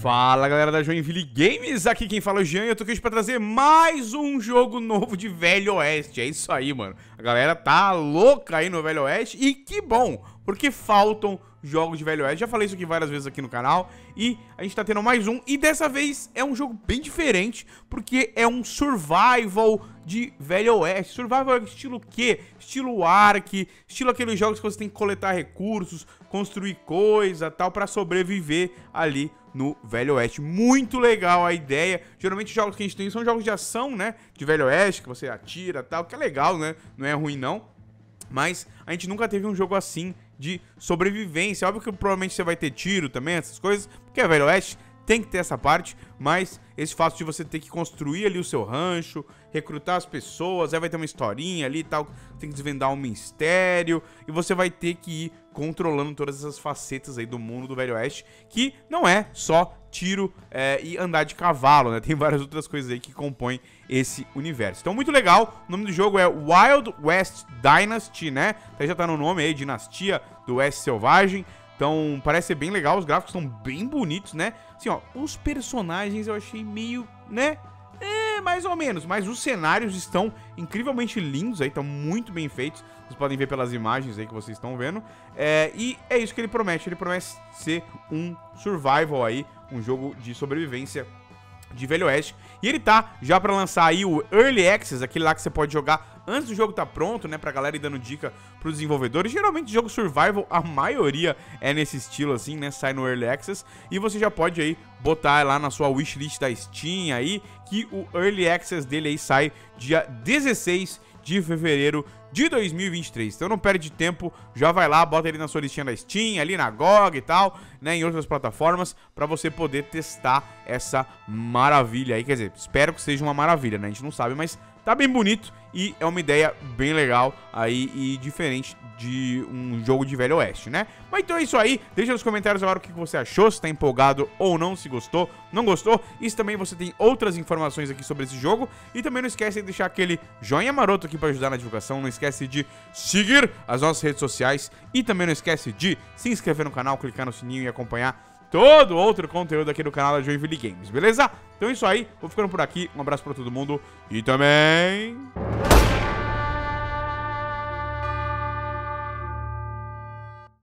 Fala galera da Joinville Games, aqui quem fala é o Jean e eu tô aqui pra trazer mais um jogo novo de Velho Oeste. É isso aí, mano. A galera tá louca aí no Velho Oeste e que bom, porque faltam jogos de Velho Oeste. Já falei isso aqui várias vezes aqui no canal e a gente tá tendo mais um. E dessa vez é um jogo bem diferente, porque é um survival de Velho Oeste. Survival estilo quê? Estilo Ark, estilo aqueles jogos que você tem que coletar recursos, construir coisa tal, pra sobreviver ali no Velho Oeste. Muito legal a ideia. Geralmente os jogos que a gente tem são jogos de ação, né? De Velho Oeste, que você atira tal, que é legal, né? Não é ruim não. Mas a gente nunca teve um jogo assim de sobrevivência. Óbvio que provavelmente você vai ter tiro também, essas coisas, porque é Velho Oeste, tem que ter essa parte, mas esse fato de você ter que construir ali o seu rancho, recrutar as pessoas, aí vai ter uma historinha ali e tal, tem que desvendar um mistério, e você vai ter que ir controlando todas essas facetas aí do mundo do Velho Oeste, que não é só tiro é, e andar de cavalo, né? Tem várias outras coisas aí que compõem esse universo. Então, muito legal. O nome do jogo é Wild West Dynasty, né? Até já tá no nome aí, Dinastia do Oeste Selvagem. Então, parece ser bem legal, os gráficos são bem bonitos, né? Assim, ó, os personagens eu achei meio, né? É, mais ou menos, mas os cenários estão incrivelmente lindos aí, estão muito bem feitos. Vocês podem ver pelas imagens aí que vocês estão vendo. É, e é isso que ele promete, ele promete ser um survival aí, um jogo de sobrevivência de Velho Oeste. E ele tá já para lançar aí o Early Access, aquele lá que você pode jogar antes do jogo tá pronto, né, pra galera ir dando dica pros desenvolvedores. Geralmente jogo survival, a maioria é nesse estilo assim, né, sai no Early Access e você já pode aí botar lá na sua wishlist da Steam aí que o Early Access dele aí sai dia 16 de fevereiro de 2023. Então não perde tempo, já vai lá, bota ele na sua listinha da Steam, ali na GOG e tal, né, em outras plataformas, para você poder testar essa maravilha aí. Quer dizer, espero que seja uma maravilha, né? A gente não sabe, mas tá bem bonito e é uma ideia bem legal aí e diferente de um jogo de Velho Oeste, né? Mas então é isso aí, deixa nos comentários agora o que você achou, se tá empolgado ou não, se gostou, não gostou. E se também você tem outras informações aqui sobre esse jogo. E também não esquece de deixar aquele joinha maroto aqui para ajudar na divulgação, não esquece de seguir as nossas redes sociais e também não esquece de se inscrever no canal, clicar no sininho e acompanhar todo outro conteúdo aqui do canal da Joinville Games, beleza? Então é isso aí, vou ficando por aqui, um abraço pra todo mundo e também...